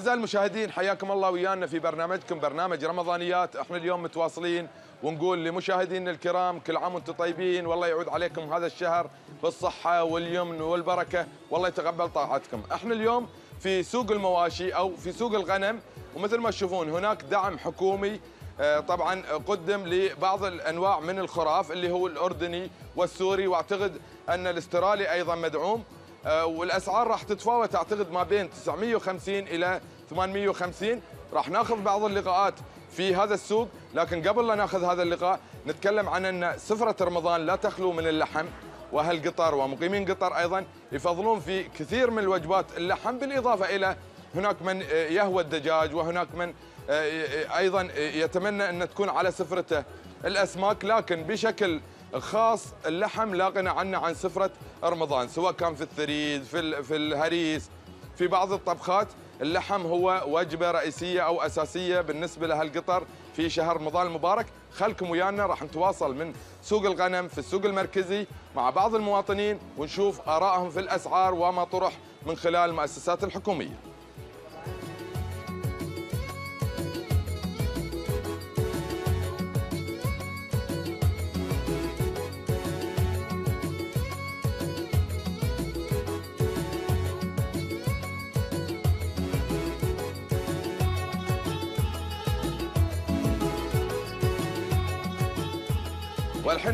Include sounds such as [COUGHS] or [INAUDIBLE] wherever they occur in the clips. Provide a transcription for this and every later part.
أعزائي المشاهدين حياكم الله ويانا في برنامجكم برنامج رمضانيات. إحنا اليوم متواصلين ونقول لمشاهدينا الكرام كل عام وأنتم طيبين. والله يعود عليكم هذا الشهر بالصحة واليمن والبركة. والله يتقبل طاعتكم. إحنا اليوم في سوق المواشي أو في سوق الغنم. ومثل ما تشوفون هناك دعم حكومي آه، طبعا قدم لبعض الأنواع من الخراف اللي هو الأردني والسوري. وأعتقد أن الاسترالي أيضا مدعوم. والأسعار راح تتفاوت أعتقد ما بين 950 إلى 850 راح ناخذ بعض اللقاءات في هذا السوق لكن قبل لا ناخذ هذا اللقاء نتكلم عن أن سفرة رمضان لا تخلو من اللحم واهل قطر ومقيمين قطر أيضا يفضلون في كثير من الوجبات اللحم بالإضافة إلى هناك من آه، يهوى الدجاج وهناك من آه، أيضا يتمنى أن تكون على سفرته الأسماك لكن بشكل خاص اللحم لا غنى عنه عن سفرة رمضان سواء كان في الثريد في في الهريس. في بعض الطبخات اللحم هو وجبة رئيسية أو أساسية بالنسبة لاهل قطر في شهر رمضان المبارك. خلكم ويانا راح نتواصل من سوق الغنم في السوق المركزي مع بعض المواطنين ونشوف آرائهم في الأسعار وما طرح من خلال المؤسسات الحكومية.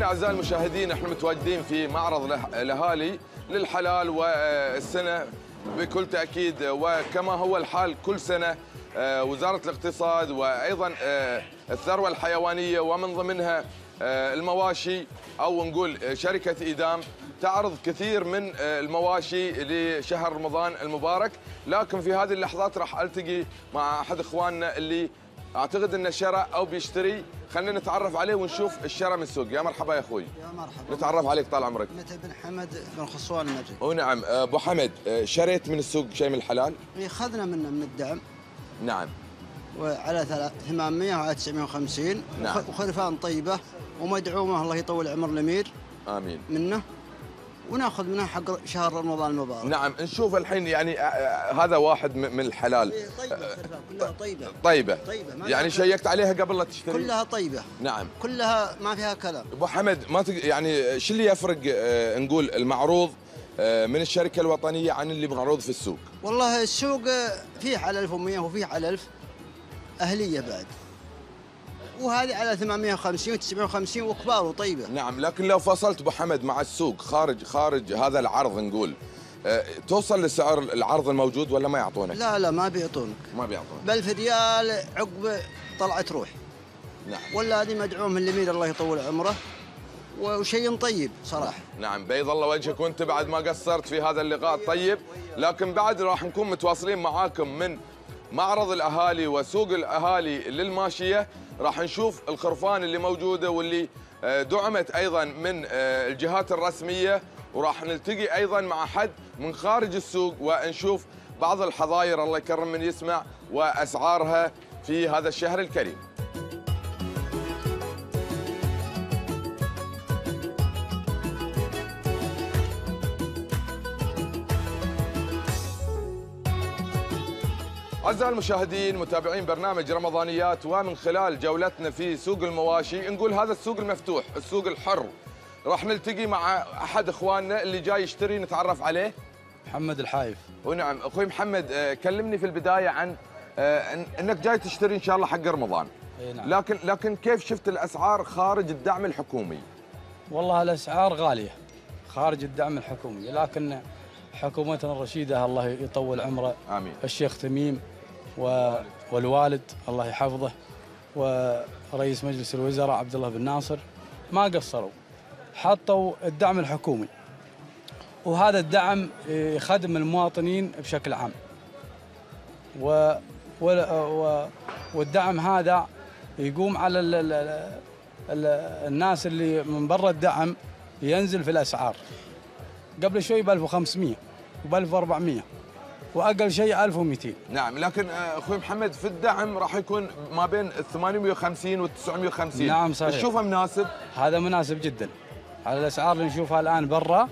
أعزائي المشاهدين إحنا متواجدين في معرض الاهالي للحلال والسنة بكل تأكيد. وكما هو الحال كل سنة آه، وزارة الاقتصاد وأيضا آه، الثروة الحيوانية ومن ضمنها آه، المواشي أو نقول شركة ايدام تعرض كثير من المواشي لشهر رمضان المبارك. لكن في هذه اللحظات راح ألتقي مع أحد إخواننا اللي أعتقد انه شرى أو بيشتري خلينا نتعرف عليه ونشوف الشرى من السوق. يا مرحبا يا أخوي. يا مرحبا. نتعرف عليك طال عمرك. متى بن حمد بن خصوان النجري ونعم أبو حمد آه، شريت من السوق شيء من الحلال؟ أخذنا منه من الدعم. نعم. وعلى ثلا- 800 وعلى 950 نعم. وخ- وخرفان طيبة ومدعومة الله يطول عمر الأمير. آمين. منه. وناخذ منها حق شهر رمضان المبارك. نعم نشوف الحين يعني آه، آه، هذا واحد من الحلال. إيه، طيبة الخرفان كلها طيبة. طيبة. طيبة، ما يعني شيكت عليها قبل لا تشتري؟ كلها طيبة. نعم. كلها ما فيها كلام. أبو حمد ما تق... يعني شو اللي يفرق آه، نقول المعروض آه، من الشركة الوطنية عن اللي معروض في السوق؟ والله السوق فيه على 1100 وفيه على 1000 أهلية بعد. وهذه على 850 و950 وكبار وطيبة. نعم لكن لو فصلت أبو حمد مع السوق خارج خارج هذا العرض نقول آه، توصل لسعر العرض الموجود ولا ما يعطونك؟ لا لا ما بيعطونك. ما بيعطونك. بل في ريال عقب طلعت روح نعم. ولا هذه مدعوم من الامير الله يطول عمره. وشيء طيب صراحة. نعم بيض الله وجهك وأنت بعد ما قصرت في هذا اللقاء الطيب. لكن بعد راح نكون متواصلين معاكم من معرض الأهالي وسوق الأهالي للماشية. راح نشوف الخرفان اللي موجوده واللي آه، دعمت أيضا من آه، الجهات الرسمية وراح نلتقي أيضا مع حد من خارج السوق ونشوف بعض الحظاير الله يكرم من يسمع وأسعارها في هذا الشهر الكريم. أعزائي المشاهدين متابعين برنامج رمضانيات ومن خلال جولتنا في سوق المواشي نقول هذا السوق المفتوح السوق الحر. راح نلتقي مع أحد إخواننا اللي جاي يشتري نتعرف عليه. محمد الحايف. ونعم أخوي محمد آه، كلمني في البداية عن آه، أنك جاي تشتري إن شاء الله حق رمضان. نعم. لكن لكن كيف شفت الأسعار خارج الدعم الحكومي؟ والله الأسعار غالية خارج الدعم الحكومي لكن حكومتنا الرشيده الله يطول عمره. آمين. الشيخ تميم. والوالد الله يحفظه ورئيس مجلس الوزراء عبد الله بن ناصر ما قصروا حطوا الدعم الحكومي. وهذا الدعم يخدم المواطنين بشكل عام. و... والدعم هذا يقوم على ال... ال... ال... الناس اللي من برا الدعم ينزل في الأسعار. قبل شوي ب 1500 وب 1400 وأقل شيء 1200 نعم لكن آه، أخوي محمد في الدعم راح يكون ما بين ال 850 وال 950 نعم، صحيح. تشوفه مناسب. هذا مناسب جدا. على الأسعار اللي نشوفها الآن برا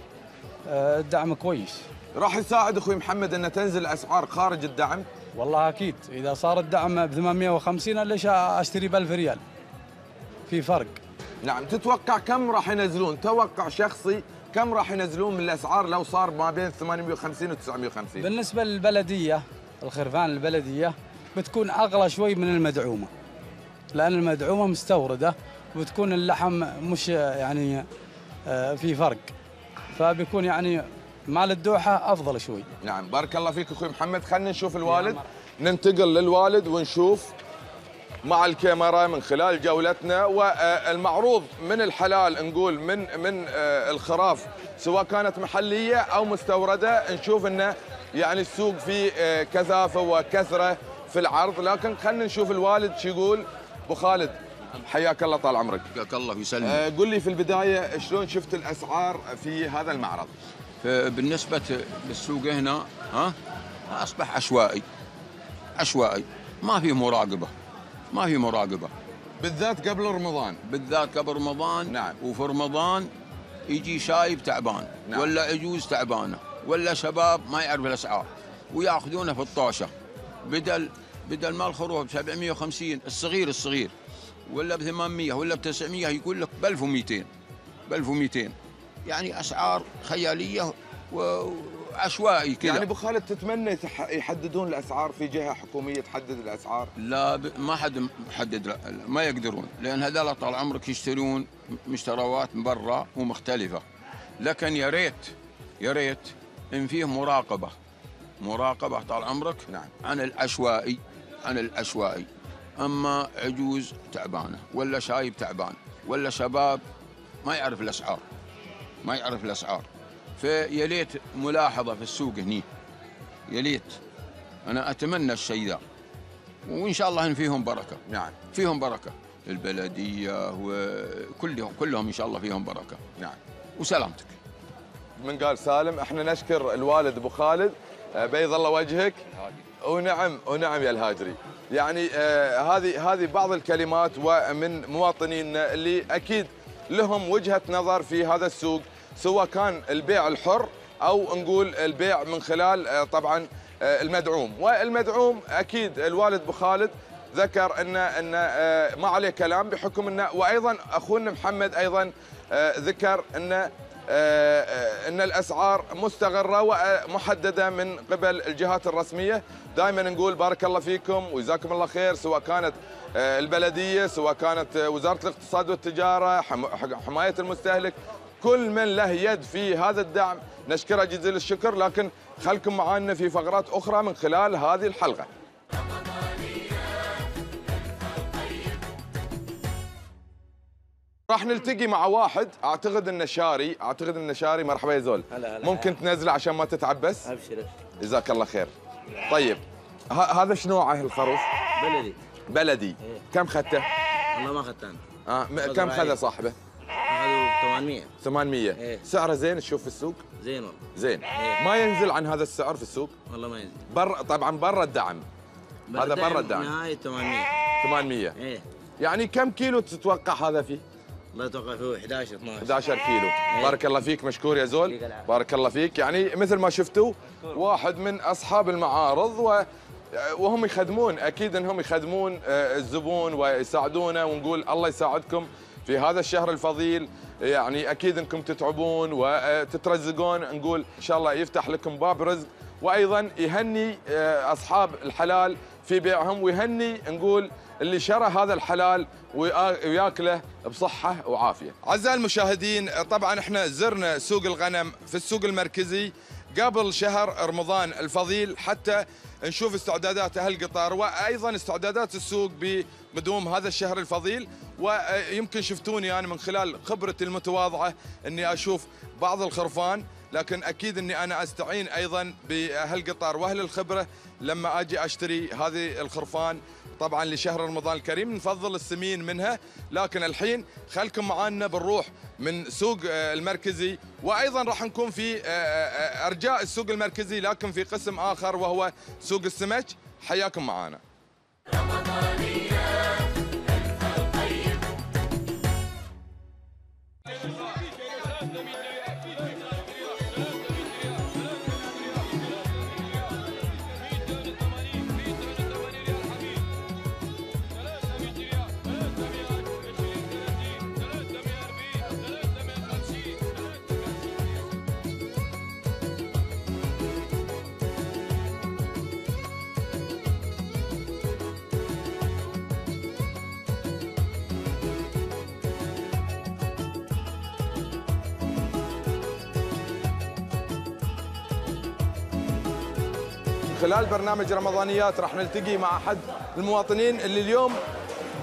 آه، الدعم كويس. راح يساعد أخوي محمد أن تنزل اسعار خارج الدعم؟ والله أكيد. إذا صار الدعم ب 850 ليش أشتري ب 1000 ريال. في فرق. نعم تتوقع كم راح ينزلون؟ توقع شخصي كم راح ينزلون من الأسعار لو صار ما بين 850 و 950 بالنسبة للبلدية الخرفان البلدية بتكون أغلى شوي من المدعومة لأن المدعومة مستوردة وبتكون اللحم مش يعني آه، في فرق. فبيكون يعني مال الدوحة أفضل شوي. نعم بارك الله فيك أخوي محمد. خلينا نشوف الوالد. ننتقل للوالد ونشوف مع الكاميرا من خلال جولتنا والمعروض من الحلال نقول من من آه، الخراف سواء كانت محلية أو مستوردة نشوف إنه يعني السوق فيه آه، كثافة وكثرة في العرض. لكن خلينا نشوف الوالد شو يقول. أبو خالد حياك الله طال عمرك. حياك الله ويسلمك آه، قل لي في البداية شلون شفت الأسعار في هذا المعرض؟ بالنسبة للسوق هنا ها أصبح عشوائي. عشوائي. ما في مراقبة. ما في مراقبة. بالذات قبل رمضان. بالذات قبل رمضان؟ نعم. وفي رمضان يجي شايب تعبان. نعم. ولا عجوز تعبانة. ولا شباب ما يعرف الأسعار. ويأخذونه في الطوشة بدل بدل ما الخروف ب 750 الصغير الصغير. ولا ب 800 ولا ب 900 يقول لك ب 1200 ب 1200 يعني أسعار خيالية وعشوائي كذا. يعني أبو خالد تتمنى يحددون الأسعار في جهة حكومية تحدد الأسعار؟ لا ب... ما حد محدد لا- ما يقدرون لأن هذول طال عمرك يشترون مشتروات من برا ومختلفة. لكن يا ريت يا ريت إن فيه مراقبة. مراقبة طال عمرك نعم. عن العشوائي عن العشوائي. أما عجوز تعبانة ولا شايب تعبان ولا شباب ما يعرف الأسعار. ما يعرف الأسعار. فيا ليت ملاحظة في السوق هني. يا ليت أنا أتمنى الشيء ذا. وإن شاء الله إن فيهم بركة. نعم. فيهم بركة. البلدية وكلهم كلهم إن شاء الله فيهم بركة. نعم. وسلامتك. من قال سالم إحنا نشكر الوالد أبو خالد. آه، بيض الله وجهك. ونعم ونعم يا الهاجري. يعني آه، هذه هذه بعض الكلمات ومن مواطنينا اللي أكيد لهم وجهة نظر في هذا السوق. سواء كان البيع الحر أو نقول البيع من خلال آه، طبعا آه، المدعوم. والمدعوم أكيد الوالد أبو خالد ذكر أن أن آه، ما عليه كلام بحكم أنه وأيضا أخونا محمد أيضا ذكر أن أن الأسعار مستغرة ومحددة من قبل الجهات الرسمية. دائما نقول بارك الله فيكم وجزاكم الله خير سواء كانت البلدية سواء كانت وزارة الاقتصاد والتجارة حم- حماية المستهلك. كل من له يد في هذا الدعم. نشكره جزيل الشكر لكن خلكم معنا في فقرات أخرى من خلال هذه الحلقة. راح نلتقي مع واحد أعتقد إنه شاري أعتقد إنه شاري. مرحبا يا زول. هلا هلا. ممكن تنزله عشان ما تتعبس؟ ابشر ابشر جزاك الله خير. طيب ه- هذا شنو نوعه الخروف؟ بلدي. بلدي. إيه. كم خدته؟ والله ما اخذت أنا. آه كم بعيد. خذ صاحبه؟ 800 800 إيه. سعره زين تشوف في السوق؟ زين والله. زين. إيه. ما ينزل عن هذا السعر في السوق؟ والله ما ينزل. بر طبعا برا الدعم. هذا برا الدعم؟ نهاية 800 800 إيه. يعني كم كيلو تتوقع هذا فيه؟ الله يتوقع فيه 11 12 11 كيلو. بارك الله فيك مشكور يا زول. بارك الله فيك. يعني مثل ما شفتوا واحد من أصحاب المعارض و وهم يخدمون. أكيد إنهم يخدمون آه، الزبون ويساعدونه ونقول الله يساعدكم في هذا الشهر الفضيل. يعني أكيد إنكم تتعبون وتترزقون. نقول إن شاء الله يفتح لكم باب رزق. وأيضا يهني آه، أصحاب الحلال في بيعهم ويهني نقول اللي شرى هذا الحلال ويا- وياكله بصحة وعافية. أعزائي المشاهدين طبعا إحنا زرنا سوق الغنم في السوق المركزي قبل شهر رمضان الفضيل حتى نشوف استعدادات أهل قطار وأيضا استعدادات السوق بمدوم هذا الشهر الفضيل. ويمكن شفتوني أنا من خلال خبرتي المتواضعة إني أشوف بعض الخرفان لكن أكيد إني أنا أستعين أيضا باهل قطار وأهل الخبرة لما أجي أشتري هذه الخرفان طبعا لشهر رمضان الكريم نفضل السمين منها. لكن الحين خلكم معانا بنروح من سوق آه، المركزي. وأيضا راح نكون في آه، آه، أرجاء السوق المركزي لكن في قسم آخر وهو سوق السمك. حياكم معانا. Thank you. خلال برنامج رمضانيات راح نلتقي مع أحد المواطنين اللي اليوم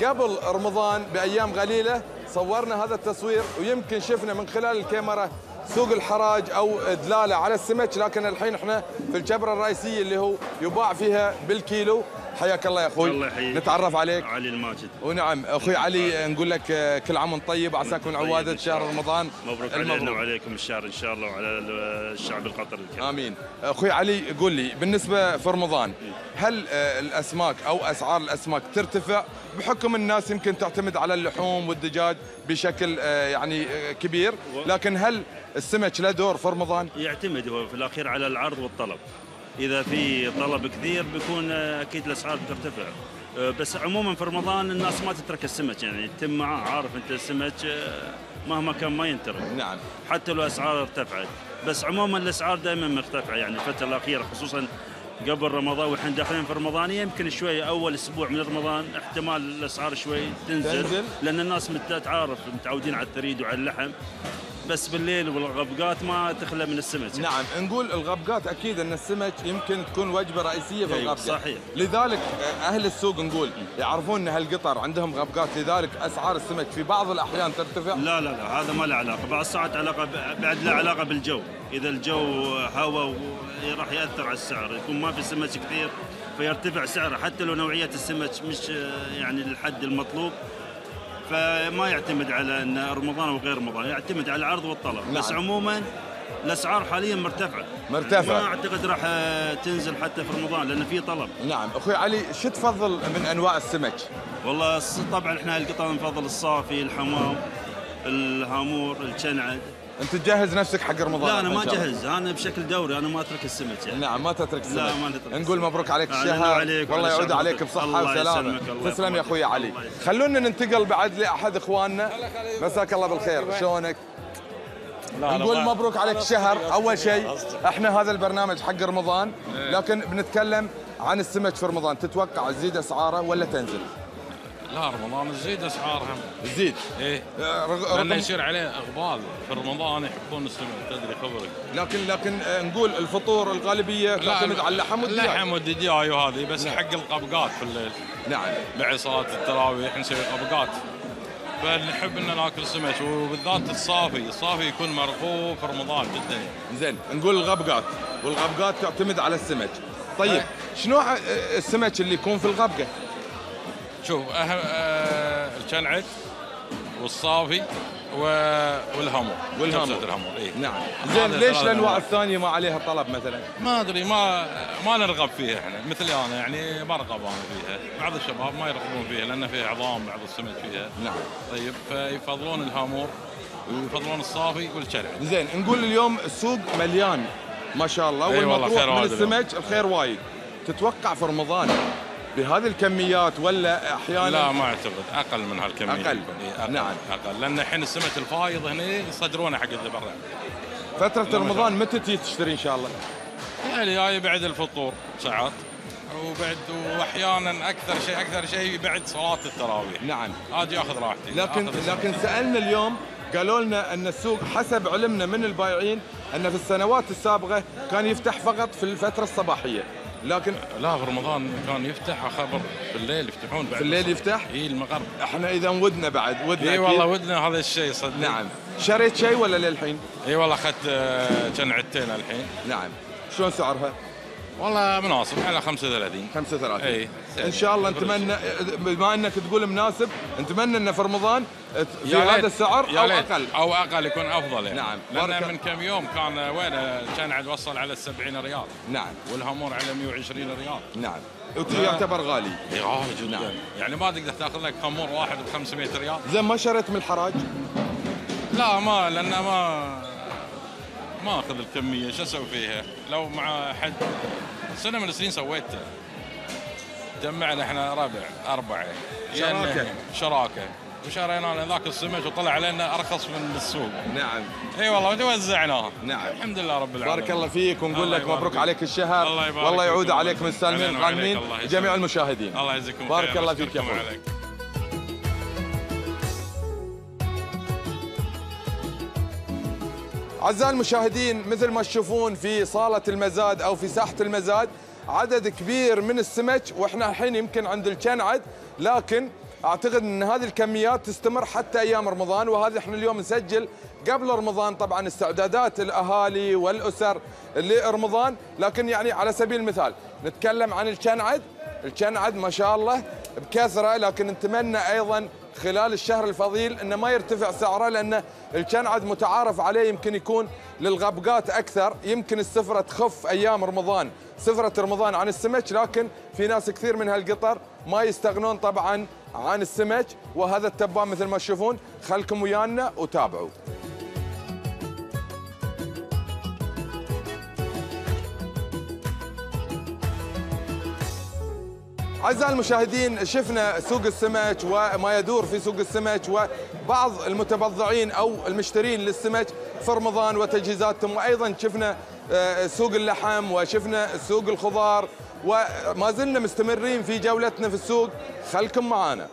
قبل رمضان بأيام قليلة صورنا هذا التصوير ويمكن شفنا من خلال الكاميرا سوق الحراج أو دلالة على السمك لكن الحين إحنا في الجبرة الرئيسية اللي هو يباع فيها بالكيلو. حياك الله يا أخوي. الله يحييك. نتعرف عليك. علي الماجد. ونعم أخوي علي نقول لك آه، كل عام وأنت طيب. عساك من طيب شاء شهر. رمضان. مبروك علينا وعليكم الشهر إن شاء الله وعلى الشعب القطري الكريم. آمين. أخوي علي قول لي بالنسبة في رمضان هل آه، الأسماك أو أسعار الأسماك ترتفع؟ بحكم الناس يمكن تعتمد على اللحوم والدجاج بشكل آه، يعني كبير. لكن هل السمك له دور في رمضان؟ يعتمد هو في الأخير على العرض والطلب. إذا في طلب كثير بيكون أكيد الأسعار بترتفع. آه، بس عموما في رمضان الناس ما تترك السمك يعني تتم معاه عارف أنت السمك آه، مهما كان ما ينترك نعم. حتى لو اسعار ارتفعت. بس عموما الأسعار دائما مرتفعة يعني الفترة الأخيرة خصوصا قبل رمضان والحين داخلين في رمضانيه يمكن شوي أول أسبوع من رمضان احتمال الأسعار شوي تنزل, تنزل. لأن الناس مت- تعرف متعودين على الثريد وعلى اللحم. بس بالليل والغبقات ما تخلى من السمك. نعم نقول الغبقات أكيد أن السمك يمكن تكون وجبة رئيسية في أيوة، الغبقة. صحيح. لذلك أهل السوق نقول يعرفون أن هالقطر عندهم غبقات لذلك أسعار السمك في بعض الأحيان ترتفع. لا لا لا هذا ما له علاقة. بعض الساعات علاقة بعد له علاقة بالجو. إذا الجو هواء راح يأثر على السعر يكون ما في سمك كثير فيرتفع سعره. حتى لو نوعية السمك مش يعني الحد المطلوب فما يعتمد على أن رمضان أو غير رمضان يعتمد على العرض والطلب. نعم. بس عموما الأسعار حاليا مرتفعة. مرتفعة. ما أعتقد راح تنزل حتى في رمضان لأن في طلب. نعم. أخوي علي شو تفضل من أنواع السمك؟ والله طبعا إحنا القطع نفضل الصافي الحمام الهامور الشنعد أنت تجهز نفسك حق رمضان لا أنا ما. اجهز أنا بشكل دوري أنا ما أترك السمك يعني. نعم ما تترك السمك. لا، ما نترك نقول السمك. مبروك عليك الشهر. وعليك والله يعود عليك يسلمك، الله تسلم يا. أخوي علي. خلونا ننتقل بعد لأحد إخواننا. مساك الله بالخير. شلونك؟ نقول مبروك عليك الشهر. أول شيء إحنا هذا البرنامج حق رمضان. لكن بنتكلم عن السمك في رمضان. تتوقع تزيد أسعاره ولا تنزل؟ لا رمضان تزيد اسعارها تزيد إيه. آه، رغ- رقم يصير عليه أقبال في رمضان يحبون السمك تدري خبرك لكن لكن آه، نقول الفطور الغالبية تعتمد على اللحم والدجاج اللحم والدجاج وهذه بس نعم. حق القبقات في الليل. نعم. بعد صلاه التراويح نسوي قبقات. فنحب إن ناكل سمك وبالذات الصافي، الصافي يكون مرغوب في رمضان جدا. زين نقول الغبقات والغبقات تعتمد على السمك. طيب إيه. شنو ع- السمك اللي يكون في الغبقه شوف أهم آه الشنعد والصافي و- والهامور. والهامور. الهامور اي نعم. زين ليش الأنواع. الثانية ما عليها طلب مثلا؟ ما أدري ما ما نرغب فيها إحنا مثلي أنا يعني ما ارغب أنا فيها. بعض الشباب ما يرغبون فيها لأن فيها عظام بعض السمك فيها. نعم. طيب فيفضلون الهامور ويفضلون الصافي والشرع زين نقول اليوم السوق مليان ما شاء الله. والمطروح خير من. السمك الخير وايد. تتوقع في رمضان بهذه الكميات ولا أحيانا؟ لا ما أعتقد. أقل من هالكمية أقل. أقل. نعم. أقل. لأن الحين السمك الفايض هنا يصدرونه حق اللي برا ما رمضان متى تجي تشتري إن شاء الله؟ يعني جاي بعد الفطور ساعات. وبعد وأحيانا أكثر شيء أكثر شيء بعد صلاة التراويح. نعم. آجي آخذ راحتي. لكن. لكن سألنا اليوم قالوا لنا أن السوق حسب علمنا من البائعين أن في السنوات السابقة كان يفتح فقط في الفترة الصباحية. لكن لا في رمضان كان يفتح خبر بالليل يفتحون بعد في الليل. يفتح؟ اي المغرب إحنا إذا ودنا بعد ودنا اي. والله ودنا هذا الشيء صدق نعم شريت شيء ولا للحين؟ اي والله أخذت آه، شنعتين الحين نعم شلون سعرها؟ والله مناسب على 35 35 إي. إن شاء الله نتمنى بما إنك تقول مناسب نتمنى انه في رمضان في هذا السعر أو. أقل. أو أقل يكون أفضل يعني. نعم. لأن. من كم يوم كان وين الشنعد وصل على 70 ريال. نعم. والهامور على 120 ريال. نعم. يعتبر غالي. غالي جدا. نعم. يعني ما تقدر تاخذ لك هامور واحد ب 500 ريال. زين ما شريت من الحراج؟ لا ما لأن ما ما اخذ الكمية شو أسوي فيها؟ لو مع حد سنة من السنين سويته جمعنا إحنا ربع أربعة. يعني شراكة. وشرينا لنا ذاك السمك وطلع علينا أرخص من السوق. نعم. إي والله وتوزعناه نعم. الحمد لله رب العالمين. بارك الله فيك ونقول لك مبروك. عليك الشهر. الله يبارك والله يعود فيكم. عليكم السالمين الغانمين. جميع المشاهدين. الله يجزيكم بارك الله فيك أعزائي المشاهدين مثل ما تشوفون في صالة المزاد أو في ساحة المزاد عدد كبير من السمك وإحنا الحين يمكن عند الكنعد لكن أعتقد إن هذه الكميات تستمر حتى أيام رمضان وهذا إحنا اليوم نسجل قبل رمضان طبعا استعدادات الأهالي والأسر لرمضان لكن يعني على سبيل المثال نتكلم عن الكنعد الكنعد ما شاء الله بكثرة لكن نتمنى أيضا خلال الشهر الفضيل إنه ما يرتفع سعره لأن الكنعد متعارف عليه يمكن يكون للغبقات أكثر. يمكن السفرة تخف أيام رمضان سفرة رمضان عن السمك لكن في ناس كثير من هالقطر ما يستغنون طبعا عن السمك. وهذا التبان مثل ما تشوفون خلكم ويانا وتابعوا. أعزائي المشاهدين شفنا سوق السمك وما يدور في سوق السمك وبعض المتبضعين أو المشترين للسمك في رمضان وتجهيزاتهم. وأيضا شفنا آه، سوق اللحم وشفنا سوق الخضار وما زلنا مستمرين في جولتنا في السوق. خلكم معانا.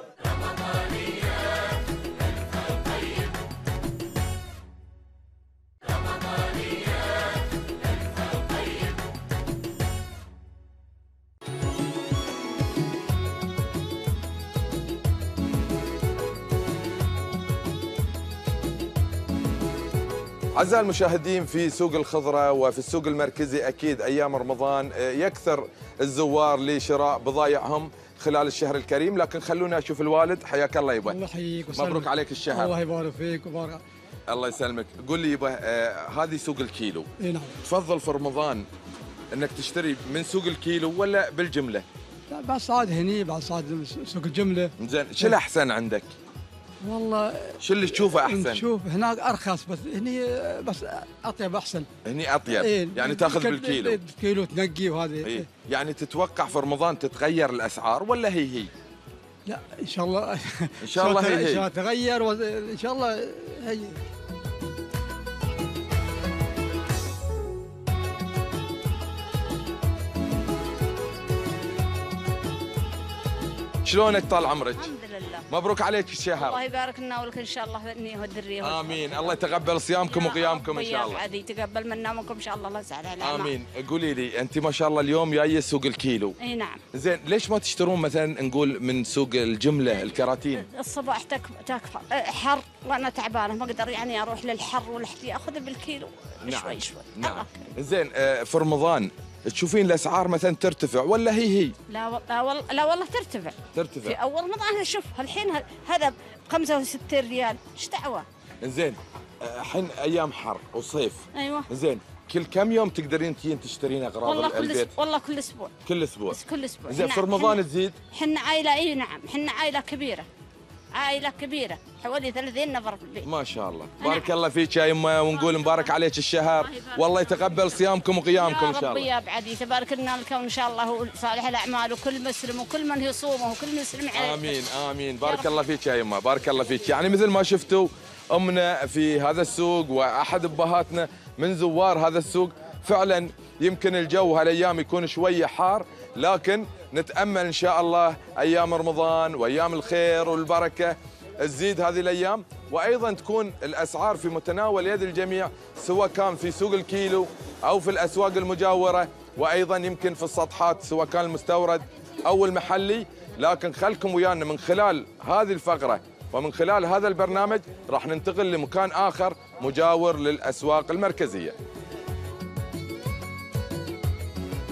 أعزائي المشاهدين في سوق الخضرة وفي السوق المركزي أكيد أيام رمضان آه، يكثر الزوار لشراء بضايعهم خلال الشهر الكريم. لكن خلونا أشوف الوالد. حياك الله يبا الله يحييك ويسلمك. مبروك عليك الشهر. الله يبارك فيك وبارك. الله يسلمك. قول لي يبا آه، هذه سوق الكيلو. إي نعم. تفضل في رمضان إنك تشتري من سوق الكيلو ولا بالجملة؟ لا، بس عاد هني بس عاد سوق الجملة. زين شو الأحسن عندك؟ والله شو اللي تشوفه أحسن؟ نشوف. هناك أرخص بس هني بس أطيب أحسن. هني أطيب. إيه، يعني تأخذ بالكيلو. بالكيلو تنقي وهذه. إيه. يعني تتوقع في رمضان تتغير الأسعار ولا هي هي؟ لا إن شاء الله. إن شاء الله [LAUGHS] هي ان شاء هي الله تغير إن شاء الله هي. شلونك طال عمرك؟ الحمد لله. مبروك عليك الشهر الله يبارك لنا ولك إن شاء الله إني والذريه آمين. الله يتقبل صيامكم وقيامكم إن شاء الله. عاد يتقبل منا ومنكم إن شاء الله. الله يسعد على آمين. قولي لي أنت ما شاء الله اليوم جاية سوق الكيلو. إي نعم. زين ليش ما تشترون مثلا نقول من سوق الجملة الكراتين؟ الصباح تك تكفى. أه، حر. وأنا تعبانة. ما أقدر يعني أروح للحر والاحتياج أخذ بالكيلو. شوي شوي. نعم. زين آه، في رمضان تشوفين الأسعار مثلا ترتفع ولا هي هي؟ لا والله لا والله ترتفع. في ترتفع اول رمضان شوف الحين هذا ب 65 ريال. إيش دعوة؟ زين الحين أيام حر وصيف. أيوه. زين كل كم يوم تقدرين تجين تشترين أغراض والله كل البيت والله كل أسبوع. كل أسبوع. كل أسبوع. زين في رمضان تزيد؟ حنا عائلة إي نعم حنا عائلة كبيرة. عائله كبيرة. حوالي 30 نفر في البيت. ما شاء الله. بارك الله فيك يا يمه ونقول مبارك عليك الشهر. والله يتقبل صيامكم وقيامكم إن يا شاء الله. يا بعدي تبارك لنا الكون إن شاء الله وصالح الأعمال وكل مسلم وكل من يصومه وكل مسلم عليه. آمين آمين. بارك رب. الله فيك يا يمه بارك الله فيك. يعني مثل ما شفتوا أمنا في هذا السوق وأحد أبهاتنا من زوار هذا السوق فعلا يمكن الجو هالايام يكون شوية حار لكن نتأمل إن شاء الله أيام رمضان وأيام الخير والبركة تزيد هذه الأيام. وأيضا تكون الأسعار في متناول يد الجميع سواء كان في سوق الكيلو أو في الأسواق المجاورة. وأيضا يمكن في السطحات سواء كان المستورد أو المحلي. لكن خلكم ويانا من خلال هذه الفقرة ومن خلال هذا البرنامج راح ننتقل لمكان آخر مجاور للأسواق المركزية.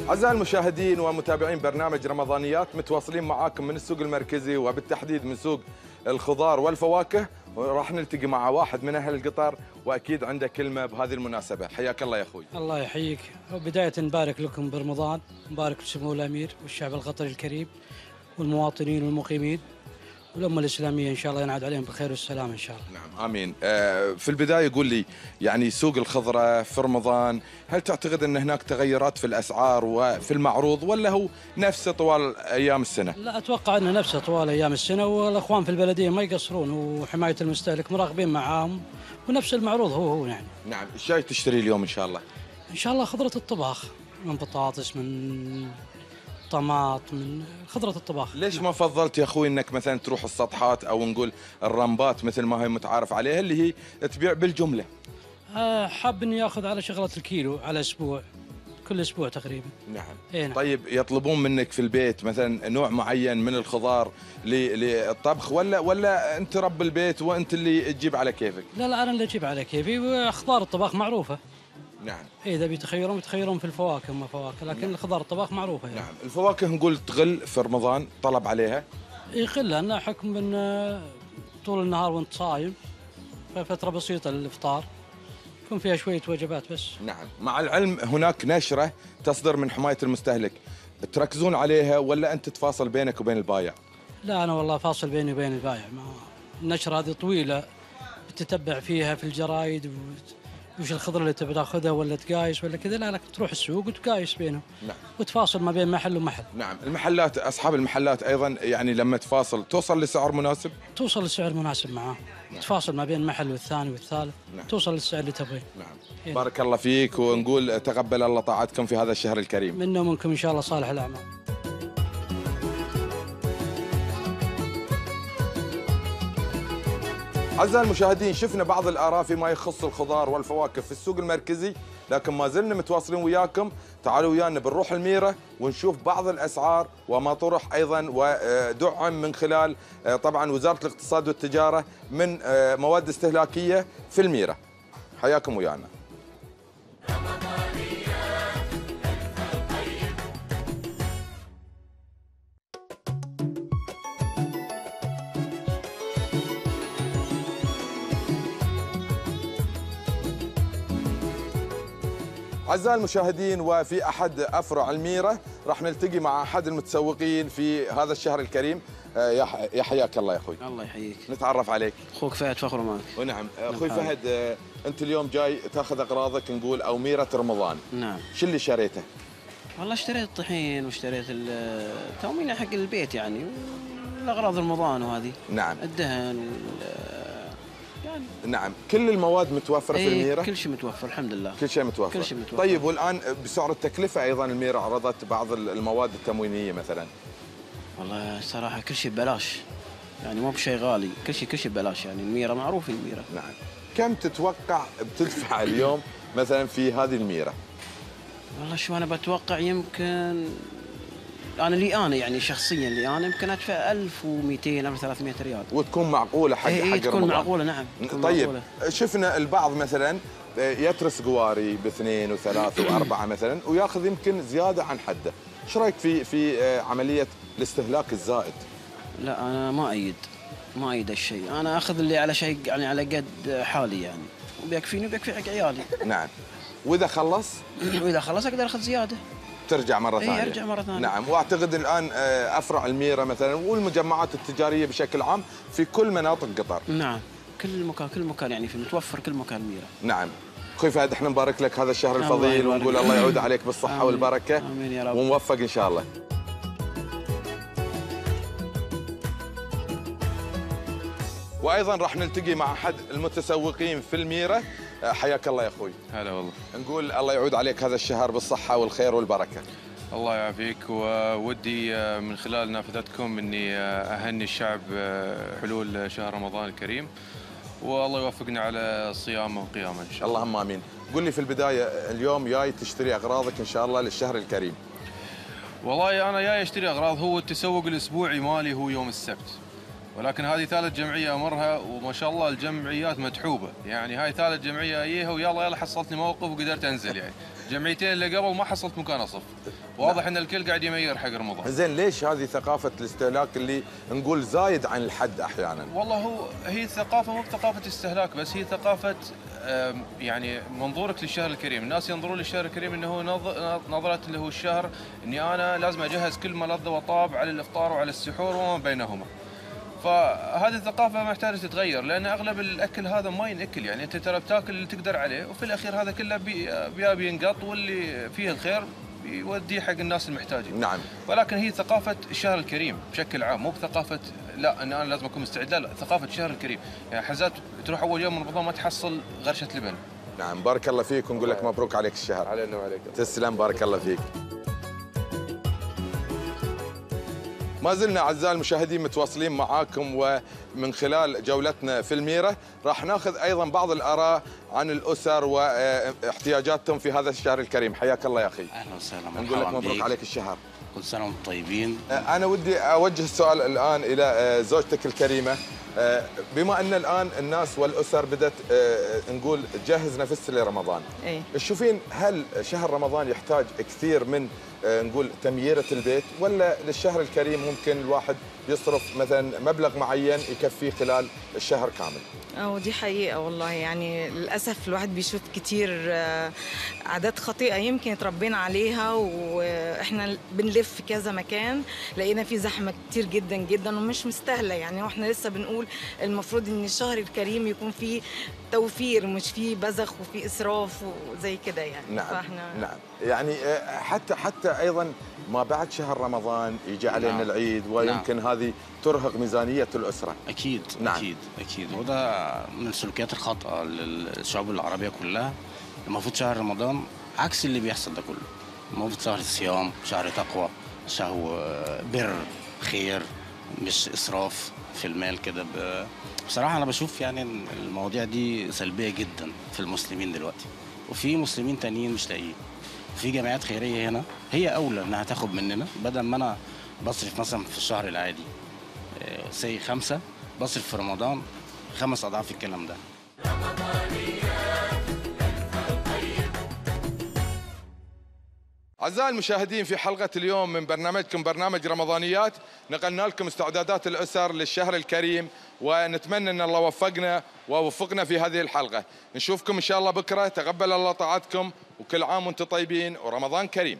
أعزائي المشاهدين ومتابعين برنامج رمضانيات متواصلين معاكم من السوق المركزي وبالتحديد من سوق الخضار والفواكه. وراح نلتقي مع واحد من أهل القطر وأكيد عنده كلمة بهذه المناسبة. حياك الله يا أخوي. الله يحييك. وبداية نبارك لكم برمضان. نبارك لسمو الأمير والشعب القطري الكريم والمواطنين والمقيمين. والأمة الإسلامية إن شاء الله ينعاد عليهم بالخير والسلام إن شاء الله. نعم آمين. آه، في البداية قول لي يعني سوق الخضرة في رمضان هل تعتقد أن هناك تغيرات في الأسعار وفي المعروض ولا هو نفسه طوال أيام السنة؟ لا أتوقع أنه نفسه طوال أيام السنة والأخوان في البلدية ما يقصرون وحماية المستهلك مراقبين معاهم ونفس المعروض هو هو يعني. نعم إيش جاي تشتري اليوم إن شاء الله؟ إن شاء الله خضرة الطباخ من بطاطس من طماط من خضرة الطباخ. ليش ما فضلت يا أخوي أنك مثلا تروح السطحات أو نقول الرمبات مثل ما هي متعارف عليها اللي هي تبيع بالجملة؟ آه، حاب إني آخذ على شغلة الكيلو على أسبوع كل أسبوع تقريبا. نعم. اي نعم. طيب يطلبون منك في البيت مثلا نوع معين من الخضار للطبخ ولا ولا أنت رب البيت وأنت اللي تجيب على كيفك؟ لا لا أنا اللي أجيب على كيفي وأخضار الطباخ معروفة. نعم. إيه، إذا بيتخيرون بيتخيرون في الفواكه ما فواكه. لكن الخضار الطباخ معروفة يعني. نعم. الفواكه نقول تغل في رمضان طلب عليها. يقل لأن حكم إن طول النهار وأنت صايم ففترة بسيطة للإفطار. يكون فيها شوية وجبات بس. نعم. مع العلم هناك نشرة تصدر من حماية المستهلك. تركزون عليها ولا أنت تفاصل بينك وبين البايع؟ لا أنا والله فاصل بيني وبين البايع. ما النشرة هذه طويلة بتتبع فيها في الجرايد وش الخضرة اللي تبي تاخذها ولا تقايس ولا كذا؟ لا لك تروح السوق وتقايس بينهم. نعم. وتفاصل ما بين محل ومحل. نعم. المحلات أصحاب المحلات أيضا يعني لما تفاصل توصل لسعر مناسب؟ توصل للسعر المناسب معاه تفاصل ما بين محل والثاني والثالث. نعم. توصل للسعر اللي تبغيه. نعم. إيه. بارك الله فيك ونقول تقبل الله طاعتكم في هذا الشهر الكريم. منا ومنكم إن شاء الله صالح الأعمال. أعزائي المشاهدين شفنا بعض الآراء فيما يخص الخضار والفواكه في السوق المركزي لكن ما زلنا متواصلين وياكم. تعالوا ويانا بنروح الميرة ونشوف بعض الأسعار وما طرح أيضا ودعم من خلال آه، طبعا وزارة الاقتصاد والتجارة من آه، مواد استهلاكية في الميرة. حياكم ويانا. أعزائي المشاهدين وفي أحد أفرع الميرة راح نلتقي مع أحد المتسوقين في هذا الشهر الكريم. آه، يا حياك الله يا أخوي. الله يحييك. نتعرف عليك. أخوك فهد فخر معك ونعم. أخوي نعم. فهد آه، أنت اليوم جاي تأخذ أغراضك نقول أو ميرة رمضان. نعم. شو اللي شريته؟ والله اشتريت الطحين واشتريت التومينة حق البيت يعني والأغراض رمضان وهذه. نعم. الدهن يعني نعم. كل المواد متوفرة في إيه، الميرة؟ كل شيء متوفر الحمد لله. كل شيء متوفر. كل شيء متوفر. طيب والآن بسعر التكلفة أيضا الميرة عرضت بعض المواد التموينية مثلا. والله صراحة كل شيء ببلاش. يعني مو بشيء غالي. كل شيء كل شيء ببلاش. يعني الميرة معروف الميرة. نعم. كم تتوقع بتدفع اليوم مثلا في هذه الميرة؟ والله شو أنا بتوقع يمكن أنا اللي أنا يعني شخصيا اللي أنا يمكن أدفع 1200 1300 ريال. وتكون معقولة حق إيه، حق إيه، تكون رمضان. معقولة نعم تكون طيب معقولة. شفنا البعض مثلا يترس قواري باثنين وثلاث [COUGHS] وأربعة مثلا وياخذ يمكن زيادة عن حده، إيش رأيك في في آه، عملية الاستهلاك الزائد؟ لا أنا ما ايد ما ايد هالشيء. أنا أخذ اللي على شيء يعني على قد حالي يعني. وبيكفيني وبيكفي حق عيالي. نعم. وإذا خلص؟ [COUGHS] وإذا خلص أقدر أخذ زيادة. ترجع مرة إيه، ثانية. أرجع مرة ثانية. نعم وأعتقد الآن آه، أفرع الميرة مثلا والمجمعات التجارية بشكل عام في كل مناطق قطر. نعم كل مكان كل مكان يعني في متوفر كل مكان ميرة. نعم. أخوي فهد إحنا نبارك لك هذا الشهر الفضيل. ونقول الله يعود عليك بالصحة آمين. والبركة. آمين يا رب. وموفق إن شاء الله. وأيضا راح نلتقي مع أحد المتسوقين في الميرة. حياك الله يا أخوي. هلا والله. نقول الله يعود عليك هذا الشهر بالصحة والخير والبركة. الله يعافيك وودي آه، من خلال نافذتكم إني آه، أهني الشعب آه، حلول شهر رمضان الكريم والله يوفقنا على صيامه وقيامة إن شاء الله. اللهم آمين. قل لي في البداية اليوم جاي تشتري أغراضك إن شاء الله للشهر الكريم. والله أنا جاي أشتري أغراض هو التسوق الأسبوعي مالي هو يوم السبت. ولكن هذه ثالث جمعية أمرها وما شاء الله الجمعيات متحوبه يعني هاي ثالث جمعية اجيها ويلا يلا حصلتني موقف وقدرت أنزل يعني. جمعيتين اللي قبل ما حصلت مكان أصف. واضح إن الكل قاعد يمير حق رمضان زين ليش هذه ثقافة الاستهلاك اللي نقول زايد عن الحد أحيانا؟ والله هو هي ثقافة مو بثقافة استهلاك بس هي ثقافة يعني منظورك للشهر الكريم، الناس ينظرون للشهر الكريم إنه هو نظ- نظرة اللي هو الشهر إني أنا لازم أجهز كل ملذ وطاب على الإفطار وعلى السحور وما بينهما. فهذه الثقافة محتاجه تتغير لأن أغلب الأكل هذا ما ينأكل يعني أنت ترى بتاكل اللي تقدر عليه وفي الأخير هذا كله بي- بيا بينقط واللي فيه الخير يوديه حق الناس المحتاجين. نعم. ولكن هي ثقافة الشهر الكريم بشكل عام مو بثقافة لا ان أنا لازم أكون مستعد لا لا ثقافة الشهر الكريم. يعني حزات تروح أول يوم من رمضان ما تحصل غرشة لبن. نعم بارك الله فيك ونقول لك مبروك عليك الشهر. علينا وعليك تسلم بارك الله فيك. ما زلنا أعزائي المشاهدين متواصلين معاكم ومن خلال جولتنا في الميرة. راح ناخذ أيضا بعض الآراء عن الأسر واحتياجاتهم في هذا الشهر الكريم. حياك الله يا أخي. أهلا وسهلا. نقول لك مبروك. عليك الشهر. كل سنة وأنتم طيبين. أنا ودي أوجه السؤال الآن إلى آه، زوجتك الكريمة. آه، بما أن الآن الناس والأسر بدأت نقول تجهز نفسها لرمضان. إيه. تشوفين هل شهر رمضان يحتاج كثير من نقول تمييرة البيت ولا للشهر الكريم ممكن الواحد يصرف مثلا مبلغ معين يكفيه خلال الشهر كامل؟ آه دي حقيقة والله. يعني للأسف الواحد بيشوف كتير آه، عادات خاطئة يمكن اتربينا عليها وإحنا بنلف في كذا مكان لقينا في زحمة كتير جدا جدا ومش مستاهلة. يعني وإحنا لسه بنقول المفروض إن الشهر الكريم يكون فيه توفير مش فيه بذخ وفيه إسراف وزي كده يعني. نعم فإحنا نعم. يعني آه، حتى حتى أيضا ما بعد شهر رمضان يجي علينا نعم. العيد ويمكن هذه ترهق ميزانية الأسرة. أكيد نعم. أكيد أكيد. وده من السلوكيات الخاطئه للشعوب العربية كلها. المفروض شهر رمضان عكس اللي بيحصل ده كله. المفروض شهر صيام شهر تقوى شهر بر خير مش إسراف في المال كده. ب- بصراحة أنا بشوف يعني المواضيع دي سلبية جدا في المسلمين دلوقتي. وفي مسلمين تانيين مش لاقيين. في جمعيات خيرية هنا هي أولى إنها تاخد مننا بدل ما أنا بصرف مثلا في الشهر العادي سي خمسة بصرف في رمضان خمس أضعاف الكلام ده. أعزائي المشاهدين في حلقة اليوم من برنامجكم برنامج رمضانيات نقلنا لكم استعدادات الأسر للشهر الكريم ونتمنى أن الله وفقنا ووفقنا في هذه الحلقة. نشوفكم إن شاء الله بكرة تقبل الله طاعتكم وكل عام وأنتم طيبين ورمضان كريم.